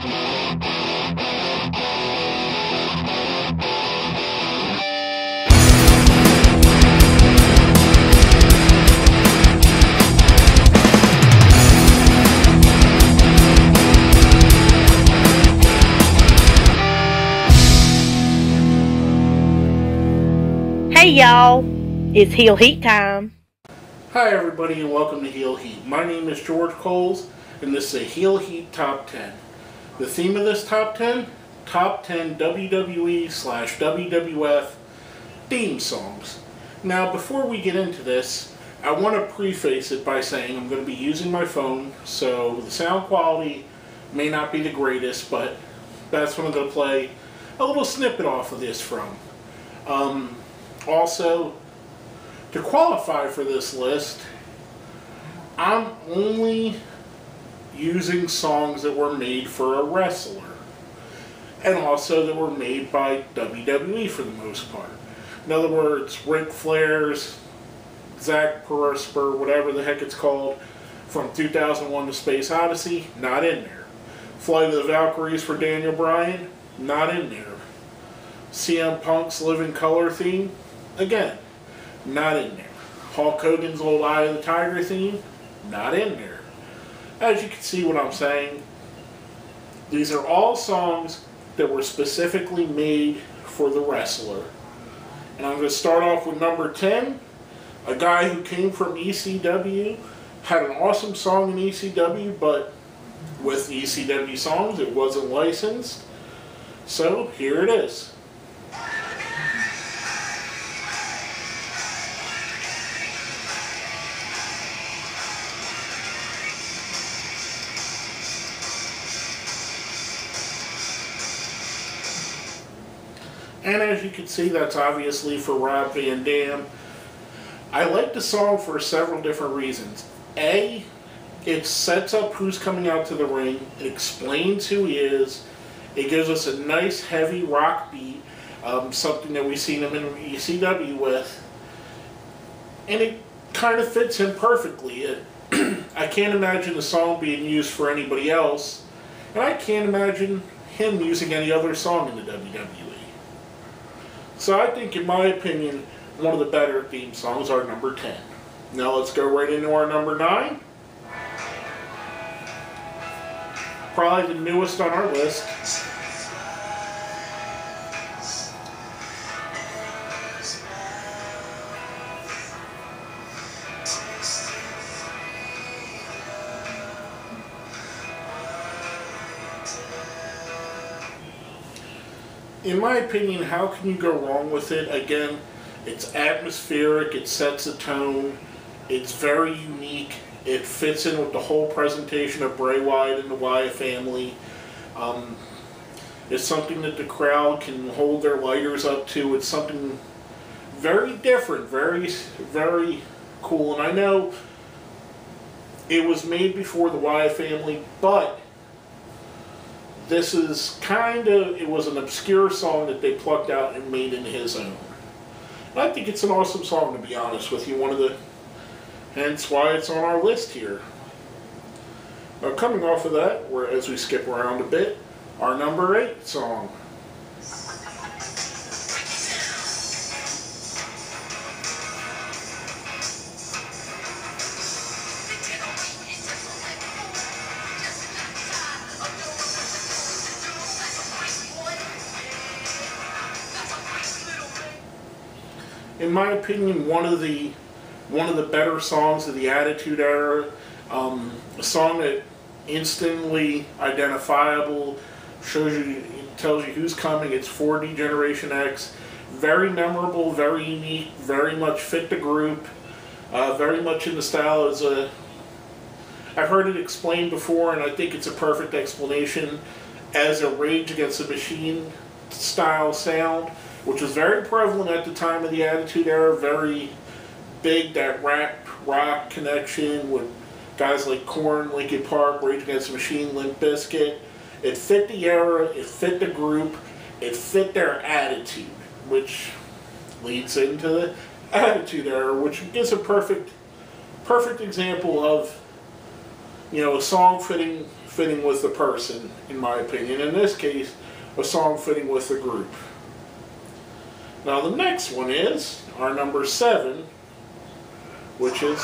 Hey y'all, it's Heel Heat time. Hi, everybody, and welcome to Heel Heat. My name is George Coles, and this is a Heel Heat Top 10. The theme of this Top 10 Top 10 WWE slash WWF theme songs. Now, before we get into this, I want to preface it by saying I'm going to be using my phone, so the sound quality may not be the greatest, but that's what I'm going to play a little snippet off of this from. Um, also, to qualify for this list, I'm only using songs that were made for a wrestler. And also that were made by WWE for the most part. In other words, Ric Flair's, Zach Peresper, whatever the heck it's called, from 2001 to Space Odyssey, not in there. Flight of the Valkyries for Daniel Bryan, not in there. CM Punk's Living Color theme, again, not in there. Hulk Hogan's old Eye of the Tiger theme, not in there. As you can see what I'm saying, these are all songs that were specifically made for the wrestler. And I'm going to start off with number 10, a guy who came from ECW, had an awesome song in ECW, but with ECW songs, it wasn't licensed. So here it is. And as you can see, that's obviously for Rob Van Dam. I like the song for several different reasons. A, it sets up who's coming out to the ring, it explains who he is, it gives us a nice heavy rock beat, um, something that we've seen him in ECW with, and it kind of fits him perfectly. It, I can't imagine the song being used for anybody else, and I can't imagine him using any other song in the WWE. So I think, in my opinion, one of the better theme songs are number 10. Now let's go right into our number 9. Probably the newest on our list. In my opinion, how can you go wrong with it? Again, it's atmospheric, it sets a tone, it's very unique, it fits in with the whole presentation of Bray Wyatt and the Wyatt family. Um, it's something that the crowd can hold their lighters up to. It's something very different, very, very cool. And I know it was made before the Wyatt family, but this is kind of, it was an obscure song that they plucked out and made into his own. I think it's an awesome song, to be honest with you. One of the, hence why it's on our list here. Now, coming off of that, where as we skip around a bit, our number eight song. In my opinion, one of the one of the better songs of the Attitude Era. Um, a song that instantly identifiable, shows you, tells you who's coming. It's for D-Generation X. Very memorable, very unique, very much fit the group. Uh, very much in the style as a. I've heard it explained before, and I think it's a perfect explanation as a Rage Against the Machine style sound which was very prevalent at the time of the Attitude Era, very big, that rap rock connection with guys like Korn, Linkin Park, Rage Against the Machine, Limp Bizkit. It fit the era, it fit the group, it fit their attitude, which leads into the Attitude Era, which gives a perfect, perfect example of, you know, a song fitting fitting with the person, in my opinion. In this case, a song fitting with the group. Now the next one is our number seven, which is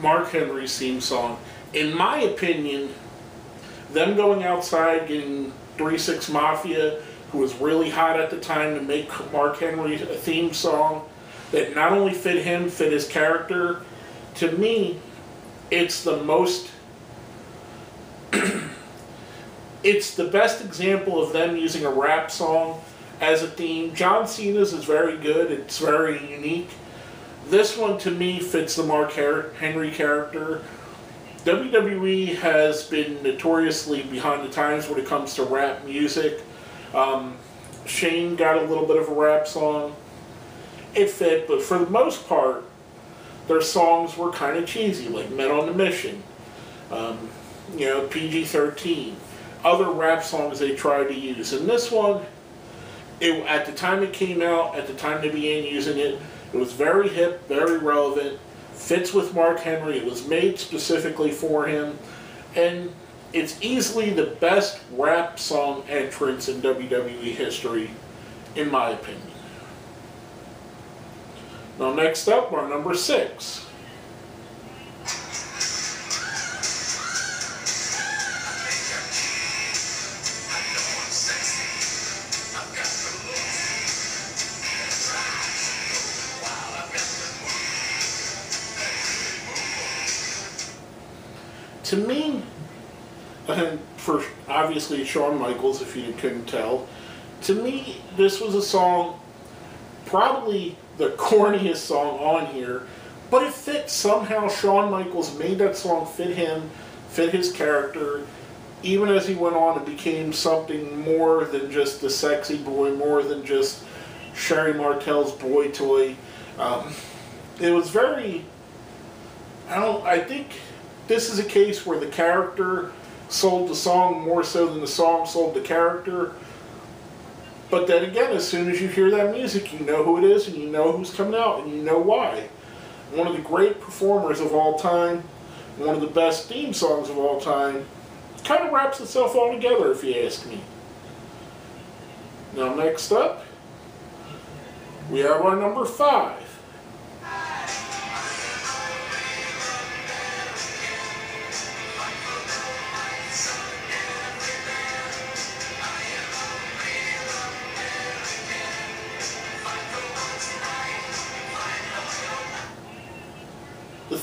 Mark Henry's theme song. In my opinion, them going outside getting Three 6 Mafia, who was really hot at the time, to make Mark Henry a theme song that not only fit him, fit his character. To me, it's the most. it's the best example of them using a rap song as a theme. John Cena's is very good, it's very unique. This one to me fits the Mark Henry character. WWE has been notoriously behind the times when it comes to rap music. Um, Shane got a little bit of a rap song. It fit, but for the most part, their songs were kind of cheesy, like Men on the Mission, um, you know, PG 13, other rap songs they tried to use. And this one, it, at the time it came out, at the time they began using it, it was very hip, very relevant, fits with Mark Henry. It was made specifically for him, and it's easily the best rap song entrance in WWE history, in my opinion. Now, next up, our number six. Obviously Shawn Michaels, if you couldn't tell, to me, this was a song, probably the corniest song on here, but it fit somehow. Shawn Michaels made that song fit him, fit his character, even as he went on and became something more than just the sexy boy, more than just Sherri Martel's boy toy. Um, it was very, I don't, I think this is a case where the character sold the song more so than the song sold the character. But then again, as soon as you hear that music, you know who it is and you know who's coming out and you know why. One of the great performers of all time, one of the best theme songs of all time, kind of wraps itself all together if you ask me. Now next up, we have our number five.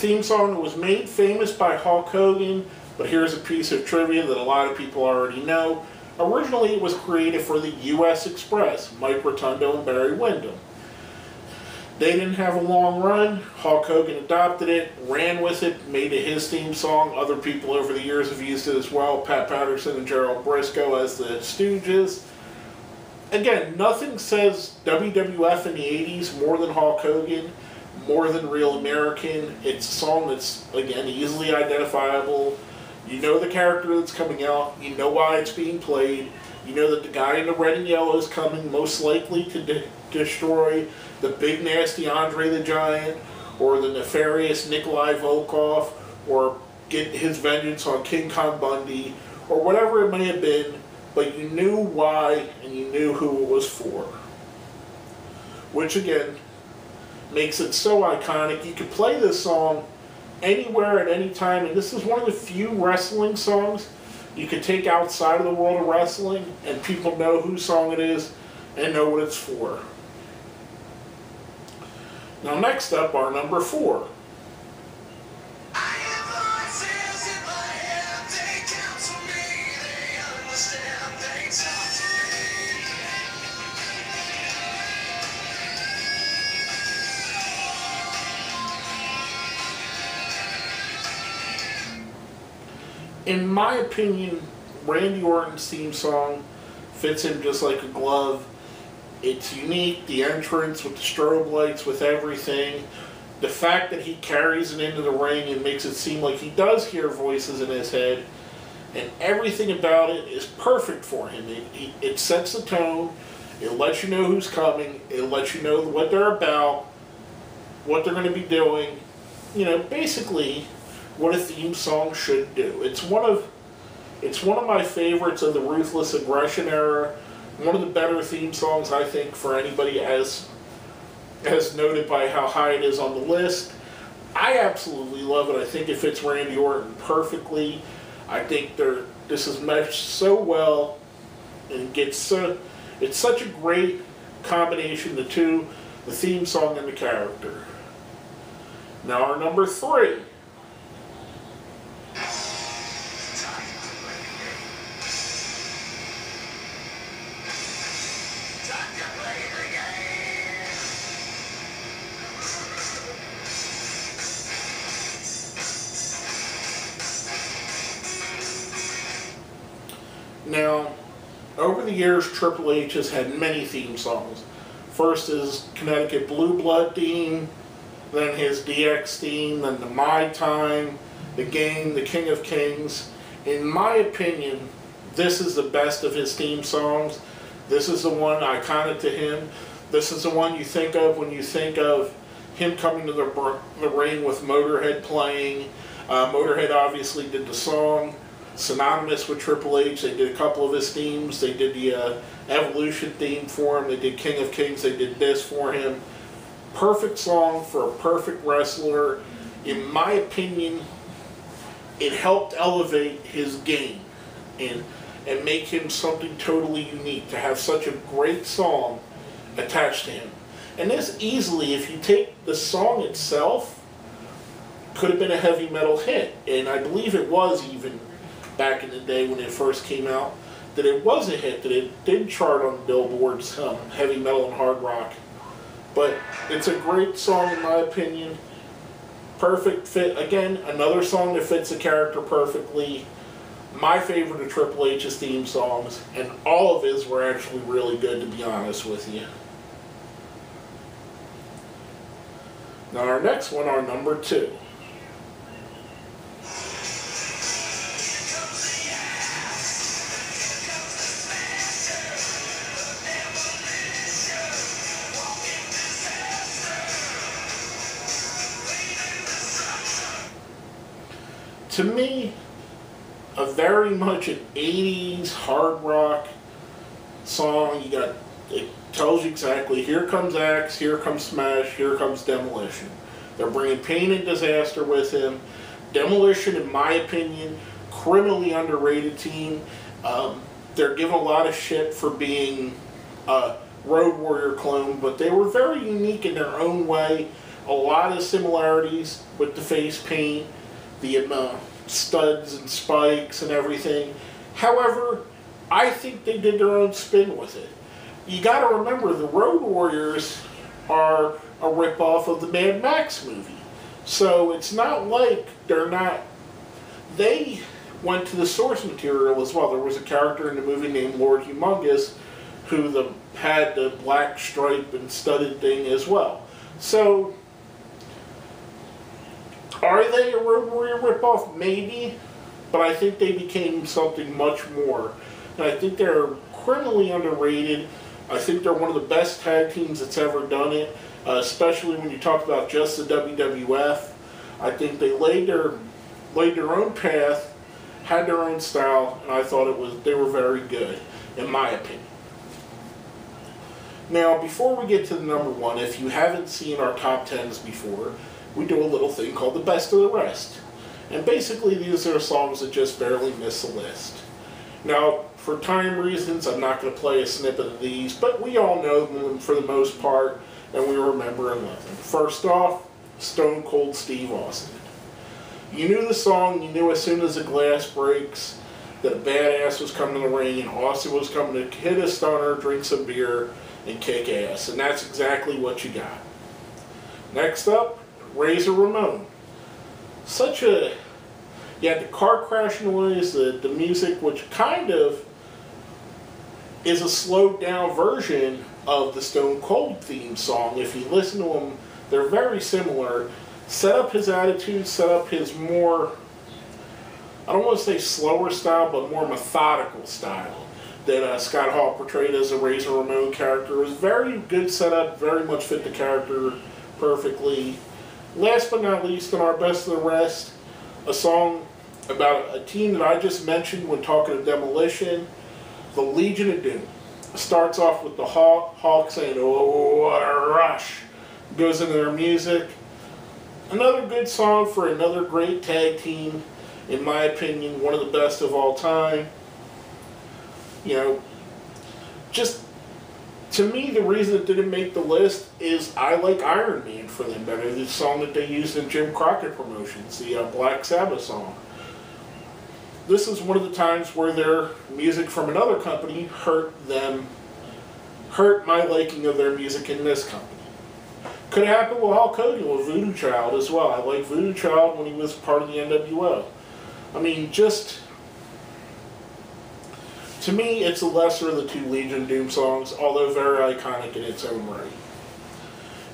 Theme song was made famous by Hulk Hogan, but here's a piece of trivia that a lot of people already know. Originally, it was created for the U.S. Express, Mike Rotundo and Barry Windham. They didn't have a long run. Hulk Hogan adopted it, ran with it, made it his theme song. Other people over the years have used it as well. Pat Patterson and Gerald Brisco as the Stooges. Again, nothing says WWF in the 80s more than Hulk Hogan more than real American. It's a song that's, again, easily identifiable. You know the character that's coming out. You know why it's being played. You know that the guy in the red and yellow is coming, most likely to de destroy the big nasty Andre the Giant, or the nefarious Nikolai Volkov, or get his vengeance on King Kong Bundy, or whatever it may have been, but you knew why and you knew who it was for. Which again, makes it so iconic. You could play this song anywhere at any time, and this is one of the few wrestling songs you could take outside of the world of wrestling, and people know whose song it is and know what it's for. Now, next up, our number four. In my opinion, Randy Orton's theme song fits him just like a glove. It's unique, the entrance with the strobe lights, with everything. the fact that he carries it into the ring and makes it seem like he does hear voices in his head, and everything about it is perfect for him. It, it, it sets the tone. It lets you know who's coming. It lets you know what they're about, what they're going to be doing. You know, basically, what a theme song should do. It's one of it's one of my favorites of the Ruthless Aggression era. One of the better theme songs I think for anybody as as noted by how high it is on the list. I absolutely love it. I think it fits Randy Orton perfectly. I think they're, this is meshed so well and gets so, it's such a great combination, the two, the theme song and the character. Now our number three. Years, Triple H has had many theme songs. First is Connecticut Blue Blood theme, then his DX theme, then the My Time, the game, the King of Kings. In my opinion, this is the best of his theme songs. This is the one iconic to him. This is the one you think of when you think of him coming to the, the ring with Motorhead playing. Uh, Motorhead obviously did the song synonymous with Triple H. They did a couple of his themes. They did the uh, Evolution theme for him. They did King of Kings. They did this for him. Perfect song for a perfect wrestler. In my opinion, it helped elevate his game and and make him something totally unique to have such a great song attached to him. And this easily, if you take the song itself, could have been a heavy metal hit. And I believe it was even back in the day when it first came out, that it was a hit, that it did chart on the billboards, um, heavy metal and hard rock. But it's a great song in my opinion. Perfect fit. Again, another song that fits the character perfectly. My favorite of Triple H's theme songs, and all of his were actually really good to be honest with you. Now our next one, our number two. To me, a very much an 80s hard rock song. You got, it tells you exactly, here comes Axe, here comes Smash, here comes Demolition. They're bringing pain and disaster with him. Demolition, in my opinion, criminally underrated team. Um, they're given a lot of shit for being a Road Warrior clone, but they were very unique in their own way. A lot of similarities with the face paint uh, studs and spikes and everything. However, I think they did their own spin with it. You got to remember, the Road Warriors are a ripoff of the Mad Max movie. So it's not like they're not. They went to the source material as well. There was a character in the movie named Lord Humungus who the, had the black stripe and studded thing as well. So are they a Warrior ripoff? Maybe, but I think they became something much more. And I think they're criminally underrated. I think they're one of the best tag teams that's ever done it, uh, especially when you talk about just the WWF. I think they laid their laid their own path, had their own style, and I thought it was they were very good, in my opinion. Now, before we get to the number one, if you haven't seen our top tens before, we do a little thing called the best of the rest. And basically these are songs that just barely miss the list. Now, for time reasons, I'm not going to play a snippet of these, but we all know them for the most part, and we remember and love them. First off, Stone Cold Steve Austin. You knew the song, you knew as soon as the glass breaks that a badass was coming to the ring and Austin was coming to hit a stunner, drink some beer, and kick ass. And that's exactly what you got. Next up, Razor Ramon. Such a you had the car crash noise, the, the music, which kind of is a slowed down version of the Stone Cold theme song. If you listen to them they're very similar. Set up his attitude, set up his more, I don't want to say slower style, but more methodical style that uh, Scott Hall portrayed as a Razor Ramon character. It was very good setup, very much fit the character perfectly. Last but not least, in our best of the rest, a song about a team that I just mentioned when talking of Demolition, the Legion of Doom. Starts off with the Hawk, Hawk saying, oh, rush. Goes into their music. Another good song for another great tag team. In my opinion, one of the best of all time. You know, just to me, the reason it didn't make the list is I like Iron Man for them better. The song that they used in Jim Crockett promotions, the uh, Black Sabbath song. This is one of the times where their music from another company hurt them, hurt my liking of their music in this company. Could happen with Hulk Hogan with Voodoo Child as well. I like Voodoo Child when he was part of the NWO. I mean, just to me, it's the lesser of the two Legion Doom songs, although very iconic in its own right.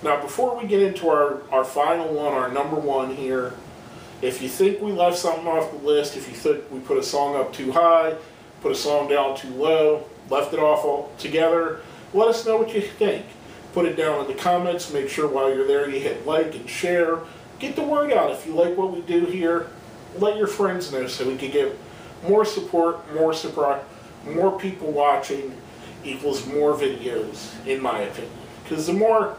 Now, before we get into our, our final one, our number one here, if you think we left something off the list, if you think we put a song up too high, put a song down too low, left it off altogether, let us know what you think. Put it down in the comments. Make sure while you're there you hit like and share. Get the word out if you like what we do here. Let your friends know so we can get more support, more support more people watching equals more videos, in my opinion. Because the more,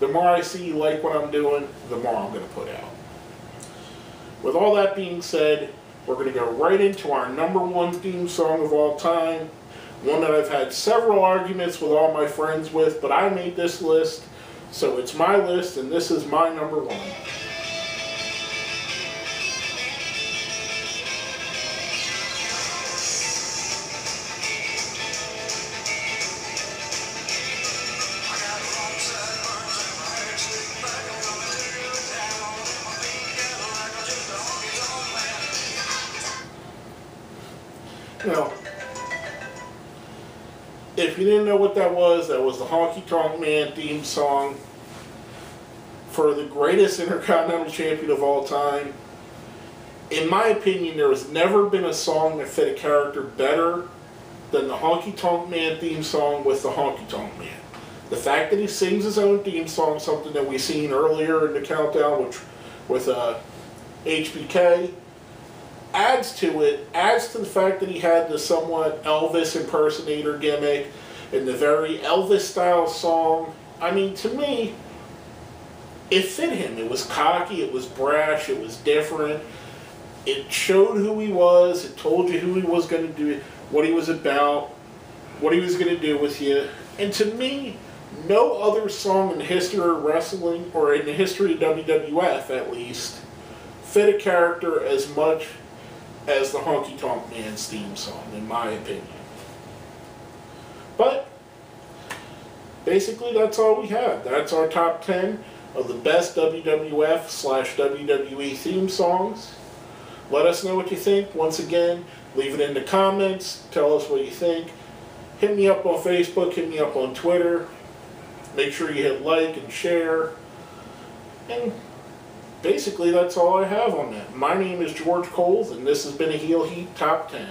the more I see you like what I'm doing, the more I'm going to put out. With all that being said, we're going to go right into our number one theme song of all time. One that I've had several arguments with all my friends with, but I made this list, so it's my list, and this is my number one. Now, if you didn't know what that was, that was the Honky Tonk Man theme song for the greatest Intercontinental Champion of all time. In my opinion, there has never been a song that fit a character better than the Honky Tonk Man theme song with the Honky Tonk Man. The fact that he sings his own theme song, something that we seen earlier in the countdown, which with uh, HBK, adds to it, adds to the fact that he had the somewhat Elvis impersonator gimmick and the very Elvis style song. I mean, to me, it fit him. It was cocky, it was brash, it was different. It showed who he was, it told you who he was going to do, what he was about, what he was going to do with you. And to me, no other song in the history of wrestling, or in the history of WWF at least, fit a character as much as the Honky Tonk Man's theme song, in my opinion. But basically, that's all we have. That's our top 10 of the best WWF slash WWE theme songs. Let us know what you think. Once again, leave it in the comments. Tell us what you think. Hit me up on Facebook, hit me up on Twitter. Make sure you hit like and share. And basically that's all I have on that. My name is George Coles, and this has been a Heel Heat Top 10.